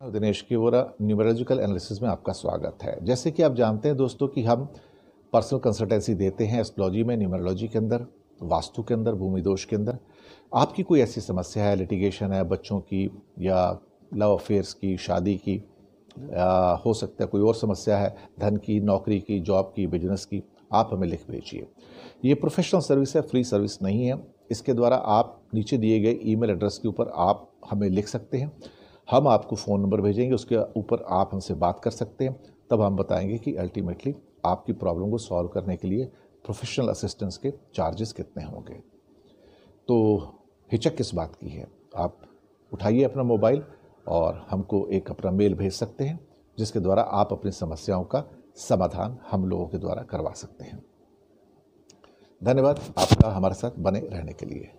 दिनेश की Vora numerological analysis में आपका स्वागत है। जैसे कि आप जानते हैं दोस्तों कि हम पर्सनल कंसल्टेंसी देते हैं एस्ट्रोलॉजी में, न्यूमरोलॉजी के अंदर, वास्तु के अंदर, भूमि दोष के अंदर। आपकी कोई ऐसी समस्या है लिटिगेशन है, बच्चों की या लव अफेयर्स की, शादी की, या हो सकता है कोई और समस्या है, धन की, नौकरी की जॉब की बिज़नेस की, आप हमें लिख भेजिए। ये प्रोफेशनल सर्विस है फ्री सर्विस नहीं है। इसके द्वारा आप नीचे दिए गए ईमेल एड्रेस के ऊपर आप हमें लिख सकते हैं। हम आपको फ़ोन नंबर भेजेंगे, उसके ऊपर आप हमसे बात कर सकते हैं। तब हम बताएँगे कि अल्टीमेटली आपकी प्रॉब्लम को सॉल्व करने के लिए प्रोफेशनल असिस्टेंस के चार्जेस कितने होंगे। तो हिचक किस बात की है? आप उठाइए अपना मोबाइल और हमको एक अपना मेल भेज सकते हैं, जिसके द्वारा आप अपनी समस्याओं का समाधान हम लोगों के द्वारा करवा सकते हैं। धन्यवाद, आपका हमारे साथ बने रहने के लिए।